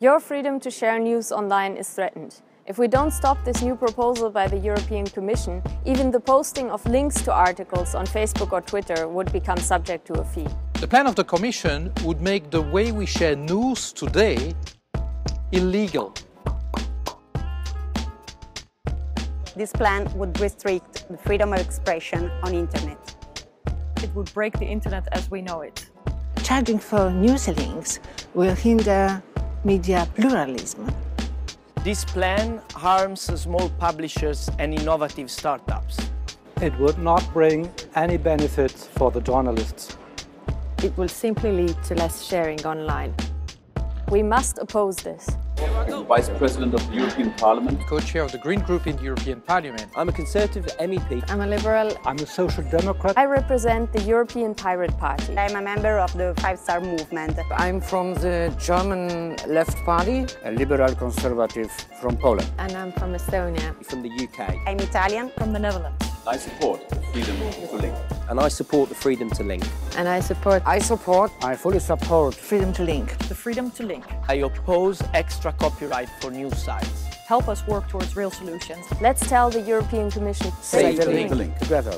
Your freedom to share news online is threatened. If we don't stop this new proposal by the European Commission, even the posting of links to articles on Facebook or Twitter would become subject to a fee. The plan of the Commission would make the way we share news today illegal. This plan would restrict the freedom of expression on internet. It would break the internet as we know it. Charging for news links will hinder media pluralism. This plan harms small publishers and innovative startups. It would not bring any benefits for the journalists. It will simply lead to less sharing online. We must oppose this. Vice President of the European Parliament. Co-chair of the Green Group in the European Parliament. I'm a Conservative MEP. I'm a Liberal. I'm a Social Democrat. I represent the European Pirate Party. I'm a member of the Five Star Movement. I'm from the German Left Party. A liberal conservative from Poland. And I'm from Estonia. From the UK. I'm Italian. From the Netherlands. I support the freedom to link. And I support the freedom to link. And I support. I support. I fully support freedom to link. The freedom to link. I oppose extra copyright for news sites. Help us work towards real solutions. Let's tell the European Commission. Save, Save the link. link. Together.